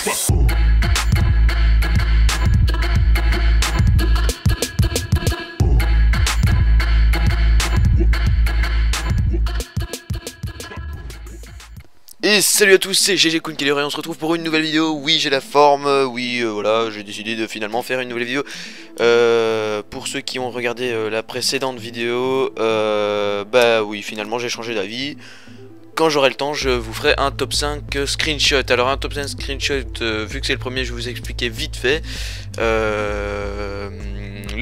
Et salut à tous, c'est GG Kun et on se retrouve pour une nouvelle vidéo. Oui, j'ai la forme, oui, euh, voilà, j'ai décidé de finalement faire une nouvelle vidéo. Euh, pour ceux qui ont regardé euh, la précédente vidéo, bah oui, finalement j'ai changé d'avis. Quand j'aurai le temps, je vous ferai un top 5 screenshot. Alors un top 5 screenshot, vu que c'est le premier, je vais vous expliquer vite fait. le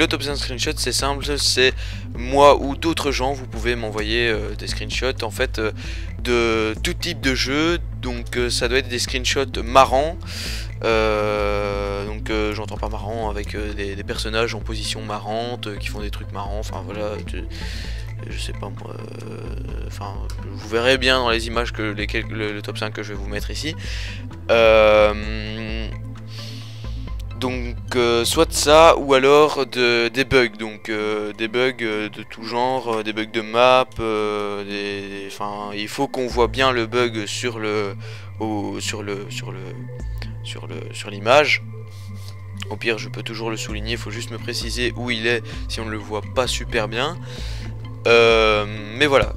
top 5 screenshot, c'est simple, c'est moi ou d'autres gens, vous pouvez m'envoyer des screenshots. En fait, de tout type de jeu, donc euh, ça doit être des screenshots marrants. Euh, donc euh, j'entends pas marrant avec des, personnages en position marrante qui font des trucs marrants. Enfin voilà, je, sais pas moi. Enfin, vous verrez bien dans les images que le, top 5 que je vais vous mettre ici. Donc euh, soit ça ou alors de, des bugs, donc euh, des bugs euh, de tout genre, des bugs de map, enfin il faut qu'on voit bien le bug sur le sur le sur le sur le sur l'image. Au pire je peux toujours le souligner, il faut juste me préciser où il est si on ne le voit pas super bien. Mais voilà,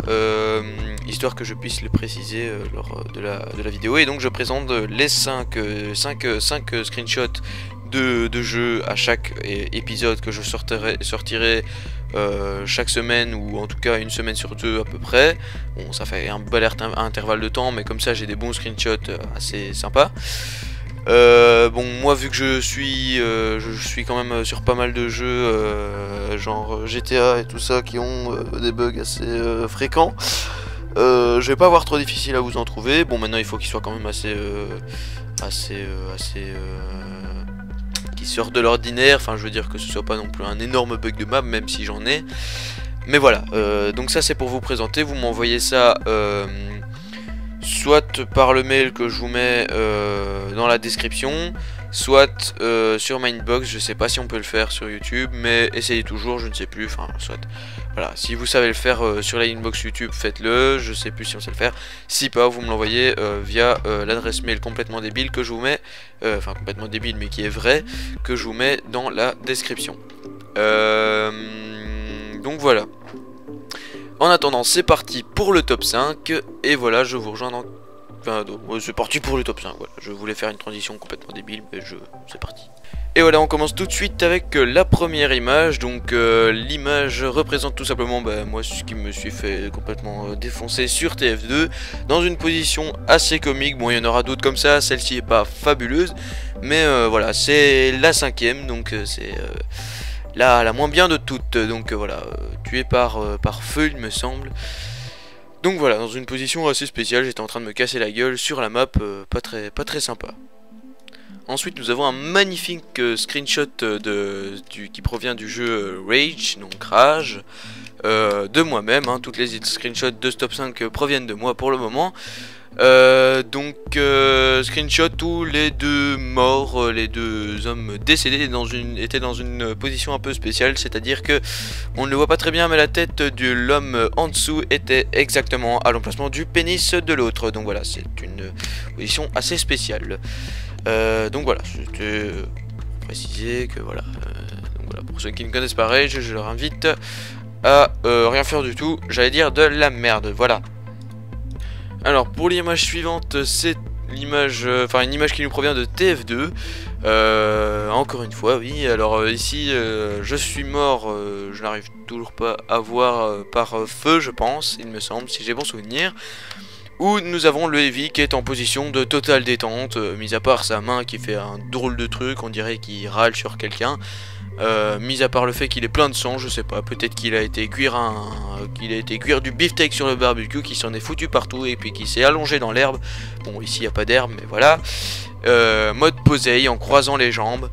histoire que je puisse le préciser lors de la, de la vidéo. Et donc je présente les 5, 5, 5 screenshots de, jeux à chaque épisode que je sortirai, euh, chaque semaine ou en tout cas une semaine sur deux à peu près. Bon, ça fait un bel intervalle de temps, mais comme ça j'ai des bons screenshots euh, assez sympas. Euh, bon, moi vu que je suis, je suis quand même sur pas mal de jeux, genre GTA et tout ça, qui ont des bugs assez fréquents. je vais pas avoir trop difficile à vous en trouver. Bon, maintenant il faut qu'il soit quand même assez, assez, assez qui sort de l'ordinaire, enfin je veux dire que ce soit pas non plus un énorme bug de map, même si j'en ai. Mais voilà, euh, donc ça c'est pour vous présenter, vous m'envoyez ça euh, soit par le mail que je vous mets euh, dans la description, soit sur ma inbox, je sais pas si on peut le faire sur YouTube, mais essayez toujours, je ne sais plus, enfin soit. Voilà, si vous savez le faire sur la inbox YouTube, faites-le, je sais plus si on sait le faire. Si pas, vous me l'envoyez via l'adresse mail complètement débile que je vous mets, enfin complètement débile mais qui est vrai, que je vous mets dans la description. donc voilà. En attendant, c'est parti pour le top 5. Et voilà, je vous rejoins dans... Enfin, c'est parti pour le top 5. Voilà. Je voulais faire une transition complètement débile, mais je... c'est parti. Et voilà, on commence tout de suite avec euh, la première image. Donc euh, l'image représente tout simplement bah, moi ce qui me suis fait complètement euh, défoncer sur TF2 dans une position assez comique. Bon, il y en aura d'autres comme ça. Celle-ci est pas fabuleuse, mais voilà, c'est la cinquième, donc c'est la, la moins bien de toutes. Donc euh, voilà, euh, tué par, euh, par feu il me semble. Donc voilà, dans une position assez spéciale, j'étais en train de me casser la gueule sur la map, pas, très, pas très sympa. Ensuite, nous avons un magnifique screenshot qui provient du jeu Rage, donc Rage, de moi-même. Hein. Toutes les screenshots de Stop 5 proviennent de moi pour le moment. Euh, donc euh, screenshot où les deux morts, euh, les deux hommes décédés étaient dans une position un peu spéciale, c'est-à-dire que on ne le voit pas très bien mais la tête de l'homme en dessous était exactement à l'emplacement du pénis de l'autre. Donc voilà, c'est une position assez spéciale. donc voilà, c'était préciser que voilà, pour ceux qui ne connaissent pas je leur invite à rien faire du tout, j'allais dire de la merde, voilà. Alors pour l'image suivante, c'est l'image, euh, enfin une image qui nous provient de TF2. Euh, encore une fois, oui. Alors euh, ici, je suis mort. je n'arrive toujours pas à voir par feu, je pense, il me semble, si j'ai bon souvenir. Où nous avons le Heavy qui est en position de totale détente, mis à part sa main qui fait un drôle de truc, on dirait qu'il râle sur quelqu'un. Mis à part le fait qu'il est plein de sang, je sais pas, peut-être qu'il a été cuire un, qu'il a été cuire du beefsteak sur le barbecue, qui s'en est foutu partout et puis qui s'est allongé dans l'herbe. Bon, ici il n'y a pas d'herbe, mais voilà. Euh, mode poseille en croisant les jambes.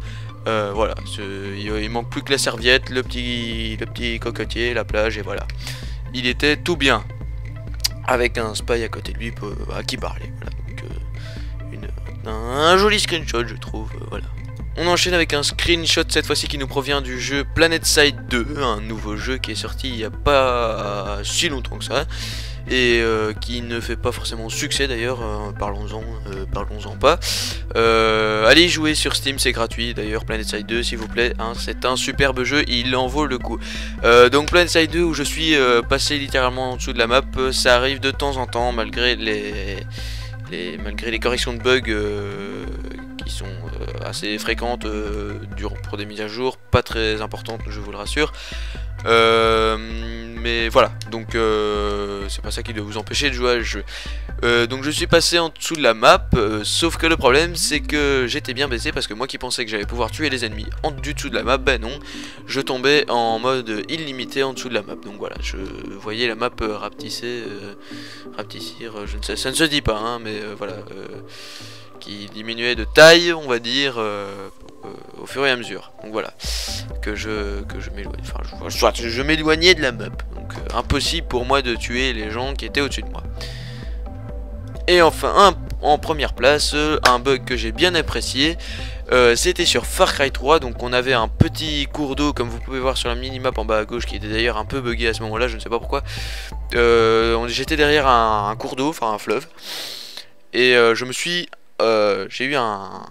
Euh, voilà, il manque plus que la serviette, le petit, le petit cocotier, la plage et voilà. Il était tout bien, avec un spy à côté de lui à qui parler. Donc, un joli screenshot, je trouve. voilà. On enchaîne avec un screenshot cette fois-ci qui nous provient du jeu Planet Side 2, un nouveau jeu qui est sorti il n'y a pas si longtemps que ça. et euh, qui ne fait pas forcément succès d'ailleurs, euh, parlons-en, parlons-en pas. allez jouer sur Steam, c'est gratuit d'ailleurs, Planet Side 2 s'il vous plaît, hein, c'est un superbe jeu, il en vaut le coup. donc Planet Side 2 où je suis passé littéralement en dessous de la map, ça arrive de temps en temps malgré les malgré les corrections de bugs qui sont assez fréquentes pour des mises à jour, pas très importantes je vous le rassure. Euh, mais voilà, donc euh, c'est pas ça qui doit vous empêcher de jouer à le jeu. Euh, donc je suis passé en dessous de la map, sauf que le problème c'est que j'étais bien baissé parce que moi qui pensais que j'allais pouvoir tuer les ennemis en dessous de la map, ben non, je tombais en mode illimité en dessous de la map. Donc voilà, je voyais la map rapetisser, rapetissir, je ne sais, ça ne se dit pas, hein, mais voilà, diminuait de taille, on va dire, euh, au fur et à mesure. Donc voilà, que je, que m'éloignais de la map. Donc euh, impossible pour moi de tuer les gens qui étaient au-dessus de moi. Et enfin, en première place, euh, un bug que j'ai bien apprécié. c'était sur Far Cry 3, donc on avait un petit cours d'eau comme vous pouvez voir sur la minimap en bas à gauche qui était d'ailleurs un peu buggé à ce moment là, je ne sais pas pourquoi. J'étais derrière un cours d'eau, enfin un fleuve, et je me suis euh, j'ai eu un,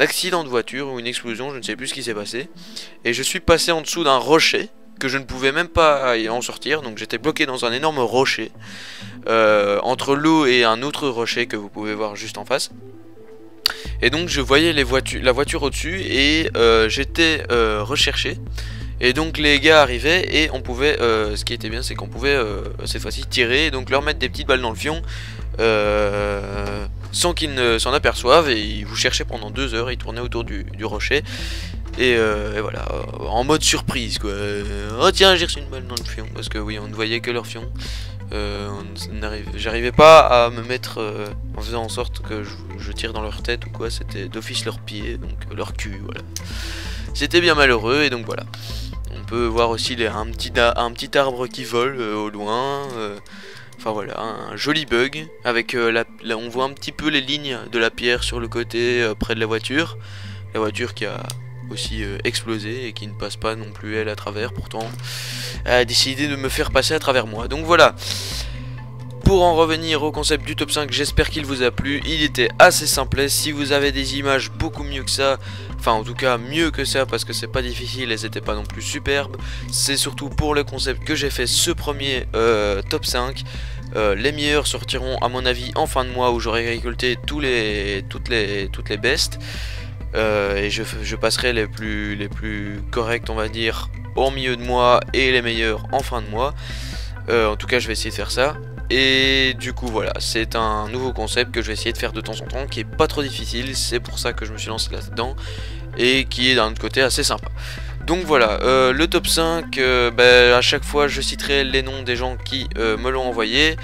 accident de voiture ou une explosion, je ne sais plus ce qui s'est passé. Et je suis passé en dessous d'un rocher que je ne pouvais même pas en sortir. Donc j'étais bloqué dans un énorme rocher euh, entre l'eau et un autre rocher que vous pouvez voir juste en face. Et donc je voyais les voitures, la voiture au-dessus et euh, j'étais recherché. Et donc les gars arrivaient et on pouvait, ce qui était bien c'est qu'on pouvait cette fois-ci tirer, donc leur mettre des petites balles dans le fion sans qu'ils ne s'en aperçoivent et ils vous cherchaient pendant deux heures, ils tournaient autour du, rocher et, euh, voilà, en mode surprise quoi. oh tiens j'ai reçu une balle dans le fion parce que oui on ne voyait que leur fion. Euh, j'arrivais pas à me mettre euh, en faisant en sorte que je, tire dans leur tête ou quoi, c'était d'office leur pied, donc leur cul, voilà. C'était bien malheureux et donc voilà. On peut voir aussi un petit arbre qui vole au loin. Enfin voilà, un joli bug avec euh, la, on voit un petit peu les lignes de la pierre sur le côté euh, près de la voiture. La voiture qui a aussi euh, explosé et qui ne passe pas non plus elle à travers pourtant a décidé de me faire passer à travers moi. Donc voilà. Pour en revenir au concept du top 5, j'espère qu'il vous a plu. Il était assez simple. Si vous avez des images beaucoup mieux que ça, enfin en tout cas mieux que ça parce que c'est pas difficile, elles étaient pas non plus superbes. C'est surtout pour le concept que j'ai fait ce premier top 5. Euh, les meilleurs sortiront à mon avis en fin de mois où j'aurai récolté tous les, toutes, les, toutes bestes. Euh, et je, passerai les plus, les corrects on va dire au milieu de mois et les meilleurs en fin de mois. Euh, en tout cas je vais essayer de faire ça. Et du coup voilà, c'est un nouveau concept que je vais essayer de faire de temps en temps, qui est pas trop difficile, c'est pour ça que je me suis lancé là-dedans, et qui est d'un autre côté assez sympa. Donc voilà, euh, le top 5, euh, ben, à chaque fois je citerai les noms des gens qui euh, me l'ont envoyé.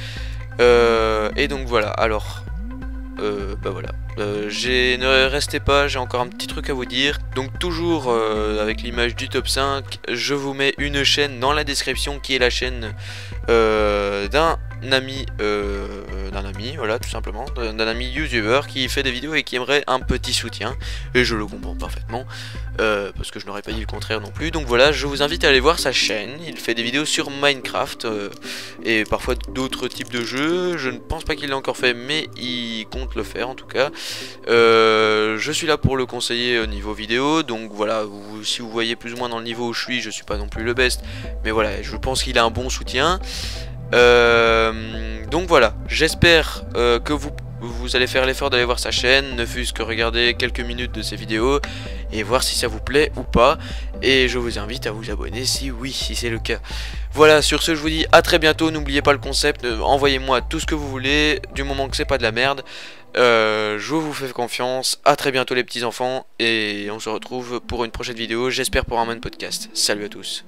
et donc voilà, alors, bah voilà, ne restez pas, j'ai encore un petit truc à vous dire. Donc toujours avec l'image du top 5, je vous mets une chaîne dans la description qui est la chaîne d'un euh, d'un ami, voilà, tout simplement, d'un ami YouTuber qui fait des vidéos et qui aimerait un petit soutien. Et je le comprends parfaitement, euh, parce que je n'aurais pas dit le contraire non plus. Donc voilà, je vous invite à aller voir sa chaîne. Il fait des vidéos sur Minecraft euh, et parfois d'autres types de jeux. Je ne pense pas qu'il l'ait encore fait, mais il compte le faire en tout cas. je suis là pour le conseiller au niveau vidéo, donc voilà, si vous voyez plus ou moins dans le niveau où je suis, je suis pas non plus le best, mais voilà, je pense qu'il a un bon soutien. Euh, donc voilà, j'espère euh, que vous, allez faire l'effort d'aller voir sa chaîne, ne fût-ce que regarder quelques minutes de ses vidéos et voir si ça vous plaît ou pas. Et je vous invite à vous abonner si oui, si c'est le cas. Voilà, sur ce je vous dis à très bientôt, n'oubliez pas le concept, euh, envoyez-moi tout ce que vous voulez, du moment que c'est pas de la merde. je vous fais confiance, à très bientôt les petits enfants, et on se retrouve pour une prochaine vidéo, j'espère pour un même podcast. Salut à tous.